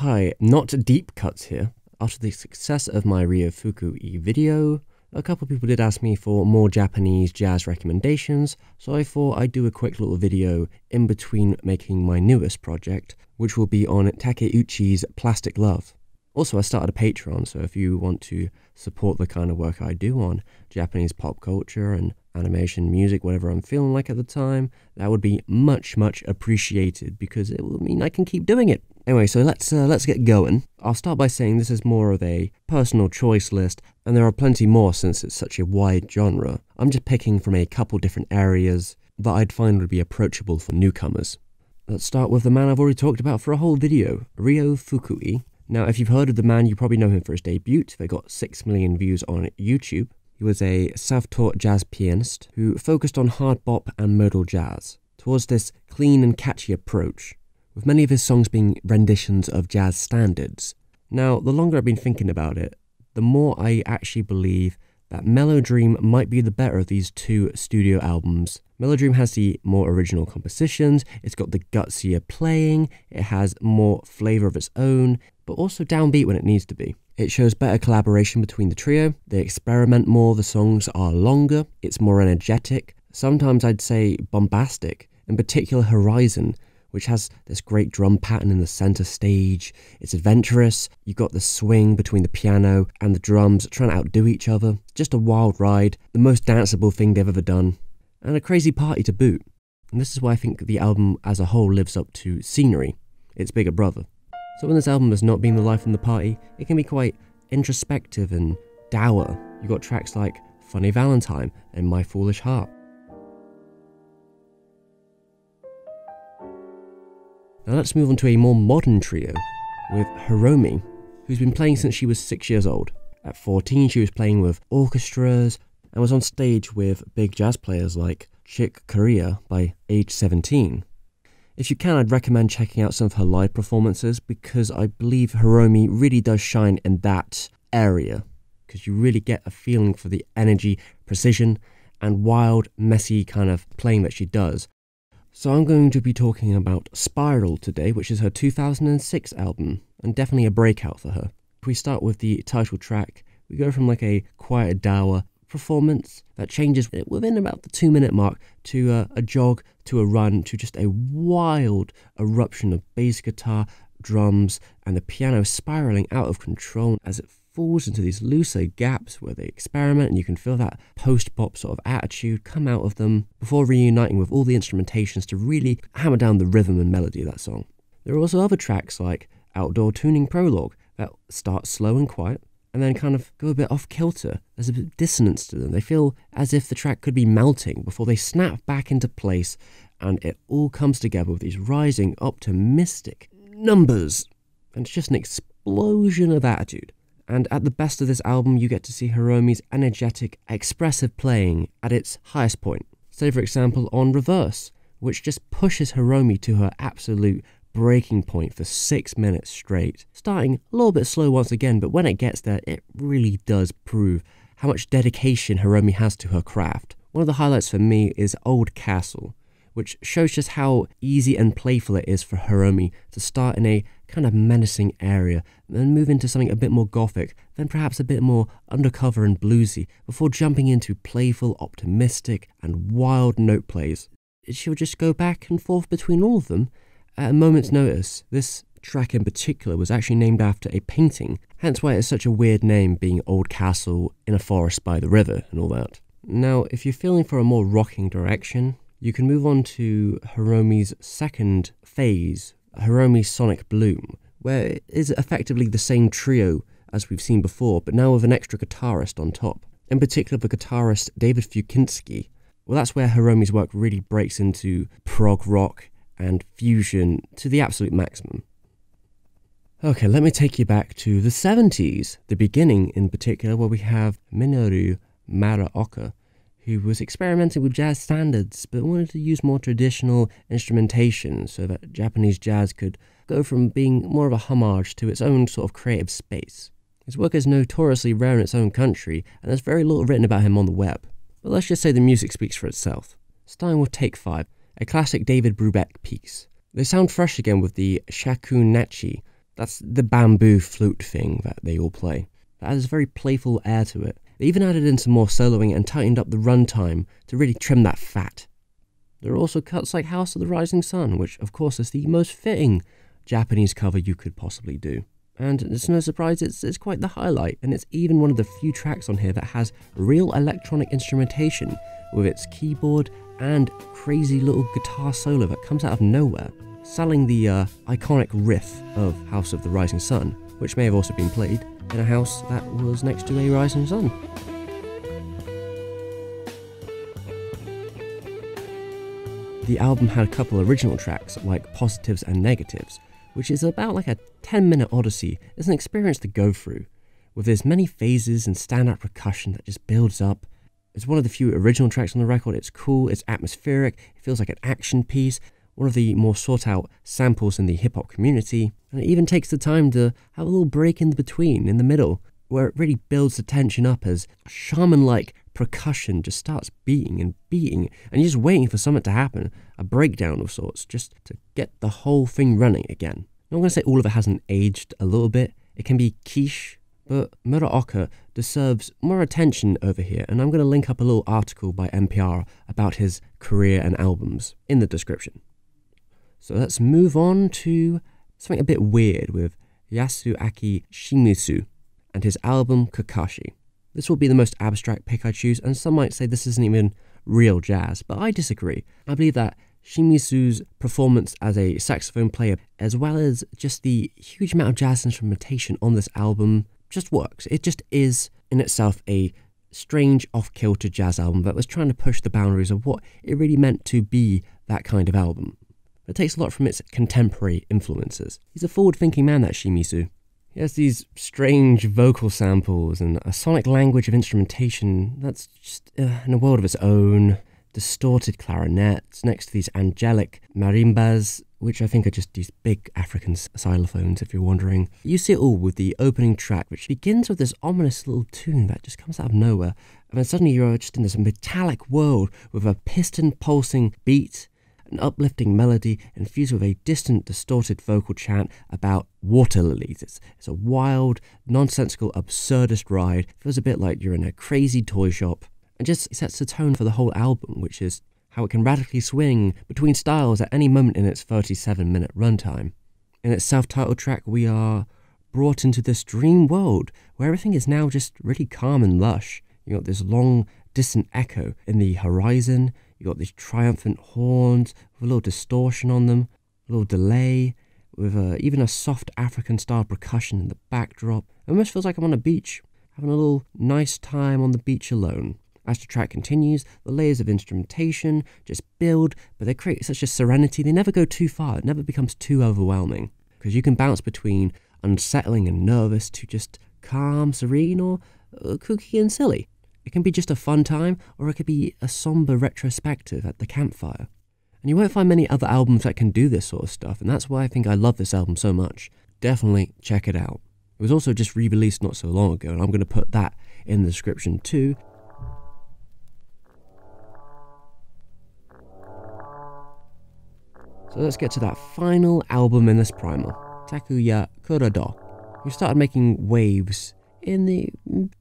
Hi, not deep cuts here. After the success of my Ryo Fukui video, a couple people did ask me for more Japanese jazz recommendations, so I thought I'd do a quick little video in between making my newest project, which will be on Takeuchi's Plastic Love. Also, I started a Patreon, so if you want to support the kind of work I do on Japanese pop culture and animation, music, whatever I'm feeling like at the time, that would be much, much appreciated because it will mean I can keep doing it. Anyway, so let's uh, let's get going. I'll start by saying this is more of a personal choice list, and there are plenty more since it's such a wide genre. I'm just picking from a couple different areas that I'd find would be approachable for newcomers. Let's start with the man I've already talked about for a whole video, Ryo Fukui. Now, if you've heard of the man, you probably know him for his debut. They got 6 million views on YouTube. He was a self taught jazz pianist who focused on hard bop and modal jazz towards this clean and catchy approach with many of his songs being renditions of jazz standards. Now, the longer I've been thinking about it, the more I actually believe that Mellow Dream might be the better of these two studio albums. Mellow Dream has the more original compositions, it's got the gutsier playing, it has more flavour of its own, but also downbeat when it needs to be. It shows better collaboration between the trio, they experiment more, the songs are longer, it's more energetic, sometimes I'd say bombastic, in particular Horizon, which has this great drum pattern in the center stage. It's adventurous. You've got the swing between the piano and the drums trying to outdo each other. Just a wild ride, the most danceable thing they've ever done, and a crazy party to boot. And this is why I think the album as a whole lives up to Scenery, its bigger brother. So when this album has not been the life in the party, it can be quite introspective and dour. You've got tracks like Funny Valentine and My Foolish Heart. Now let's move on to a more modern trio with Hiromi, who's been playing since she was six years old. At 14, she was playing with orchestras and was on stage with big jazz players like Chick Corea by age 17. If you can, I'd recommend checking out some of her live performances because I believe Hiromi really does shine in that area because you really get a feeling for the energy, precision, and wild, messy kind of playing that she does. So I'm going to be talking about Spiral today, which is her 2006 album, and definitely a breakout for her. We start with the title track, we go from like a quiet dour performance that changes within about the two minute mark to uh, a jog, to a run, to just a wild eruption of bass guitar, drums, and the piano spiraling out of control as it falls into these looser gaps where they experiment and you can feel that post-bop sort of attitude come out of them before reuniting with all the instrumentations to really hammer down the rhythm and melody of that song. There are also other tracks like Outdoor Tuning Prologue that start slow and quiet and then kind of go a bit off kilter. There's a bit of dissonance to them. They feel as if the track could be melting before they snap back into place and it all comes together with these rising optimistic numbers. And it's just an explosion of attitude. And at the best of this album, you get to see Hiromi's energetic, expressive playing at its highest point. Say, for example, on Reverse, which just pushes Hiromi to her absolute breaking point for six minutes straight. Starting a little bit slow once again, but when it gets there, it really does prove how much dedication Hiromi has to her craft. One of the highlights for me is Old Castle, which shows just how easy and playful it is for Hiromi to start in a kind of menacing area, then move into something a bit more gothic, then perhaps a bit more undercover and bluesy, before jumping into playful, optimistic, and wild note plays. She'll just go back and forth between all of them at a moment's notice. This track in particular was actually named after a painting, hence why it's such a weird name being Old Castle in a forest by the river and all that. Now, if you're feeling for a more rocking direction, you can move on to Hiromi's second phase, Hiromi's Sonic Bloom, where it is effectively the same trio as we've seen before, but now with an extra guitarist on top. In particular, the guitarist David Fiuczynski. Well, that's where Hiromi's work really breaks into prog rock and fusion to the absolute maximum. Okay, let me take you back to the 70s, the beginning in particular, where we have Minoru Muraoka, who was experimenting with jazz standards but wanted to use more traditional instrumentation so that Japanese jazz could go from being more of a homage to its own sort of creative space. His work is notoriously rare in its own country, and there's very little written about him on the web. But let's just say the music speaks for itself. Starting with Take 5, a classic David Brubeck piece. They sound fresh again with the Shakuhachi, That's the bamboo flute thing that they all play. That has a very playful air to it. They even added in some more soloing and tightened up the runtime to really trim that fat. There are also cuts like House of the Rising Sun, which of course is the most fitting Japanese cover you could possibly do. And it's no surprise, it's, it's quite the highlight, and it's even one of the few tracks on here that has real electronic instrumentation with its keyboard and crazy little guitar solo that comes out of nowhere, selling the uh, iconic riff of House of the Rising Sun, which may have also been played in a house that was next to a rising sun. The album had a couple original tracks like Positives and Negatives, which is about like a 10 minute odyssey. It's an experience to go through, with as many phases and standout percussion that just builds up. It's one of the few original tracks on the record. It's cool, it's atmospheric, it feels like an action piece, one of the more sought out samples in the hip hop community, and it even takes the time to have a little break in the between, in the middle, where it really builds the tension up as shaman like percussion just starts beating and beating, and you're just waiting for something to happen, a breakdown of sorts, just to get the whole thing running again. I'm not going to say all of it hasn't aged a little bit, it can be quiche, but Muraoka deserves more attention over here, and I'm going to link up a little article by NPR about his career and albums in the description. So let's move on to something a bit weird with Yasuaki Shimizu and his album Kakashi. This will be the most abstract pick I choose, and some might say this isn't even real jazz, but I disagree. I believe that Shimizu's performance as a saxophone player, as well as just the huge amount of jazz instrumentation on this album, just works. It just is in itself a strange, off kilter jazz album that was trying to push the boundaries of what it really meant to be that kind of album. It takes a lot from its contemporary influences. He's a forward thinking man, that Shimizu. He has these strange vocal samples and a sonic language of instrumentation that's just uh, in a world of its own. Distorted clarinets next to these angelic marimbas, which I think are just these big African xylophones, if you're wondering. You see it all with the opening track, which begins with this ominous little tune that just comes out of nowhere, and then suddenly you're just in this metallic world with a piston pulsing beat an uplifting melody infused with a distant, distorted vocal chant about water lilies. It's, it's a wild, nonsensical, absurdist ride. Feels a bit like you're in a crazy toy shop, and just sets the tone for the whole album, which is how it can radically swing between styles at any moment in its 37 minute runtime. In its self titled track, we are brought into this dream world where everything is now just really calm and lush. You got this long, distant echo in the horizon. You got these triumphant horns with a little distortion on them, a little delay, with uh, even a soft African style percussion in the backdrop. It almost feels like I'm on a beach, having a little nice time on the beach alone. As the track continues, the layers of instrumentation just build, but they create such a serenity. They never go too far, it never becomes too overwhelming. Because you can bounce between unsettling and nervous to just calm, serene, or uh, kooky and silly. It can be just a fun time, or it could be a somber retrospective at the campfire. And you won't find many other albums that can do this sort of stuff, and that's why I think I love this album so much. Definitely check it out. It was also just re released not so long ago, and I'm going to put that in the description too. So let's get to that final album in this primer Takuya Kuroda, who started making waves in the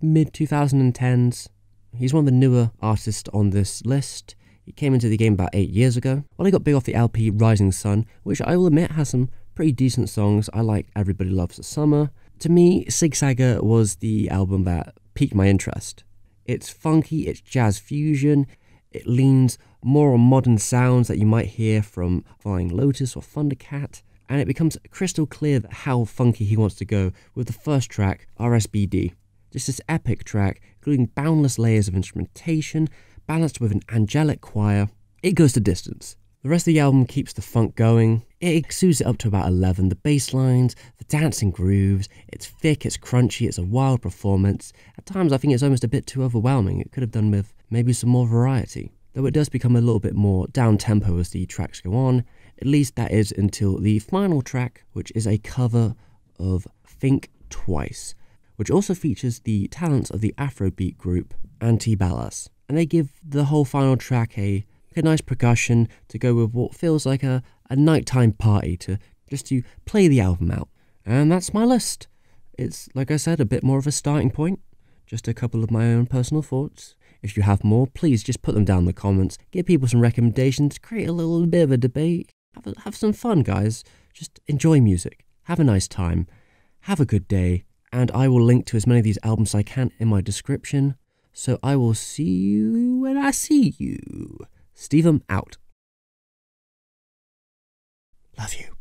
mid 2010s. He's one of the newer artists on this list. He came into the game about eight years ago. Well, he got big off the LP Rising Sun, which I will admit has some pretty decent songs. I like Everybody Loves the Summer. To me, Zigzagger was the album that piqued my interest. It's funky, it's jazz fusion, it leans more on modern sounds that you might hear from Flying Lotus or Thundercat and it becomes crystal clear how funky he wants to go with the first track, RSBD. Just this epic track, including boundless layers of instrumentation, balanced with an angelic choir. It goes the distance. The rest of the album keeps the funk going. It exudes it up to about 11. The bass lines, the dancing grooves, it's thick, it's crunchy, it's a wild performance. At times, I think it's almost a bit too overwhelming. It could have done with maybe some more variety. Though it does become a little bit more down tempo as the tracks go on, at least that is until the final track, which is a cover of Think Twice, which also features the talents of the Afrobeat group Antibalas. And they give the whole final track a, a nice percussion to go with what feels like a, a nighttime party to just to play the album out. And that's my list. It's, like I said, a bit more of a starting point, just a couple of my own personal thoughts. If you have more, please just put them down in the comments. Give people some recommendations, create a little bit of a debate. Have, have some fun, guys. Just enjoy music. Have a nice time. Have a good day. And I will link to as many of these albums as I can in my description. So I will see you when I see you. Stephen out. Love you.